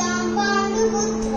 Gambar.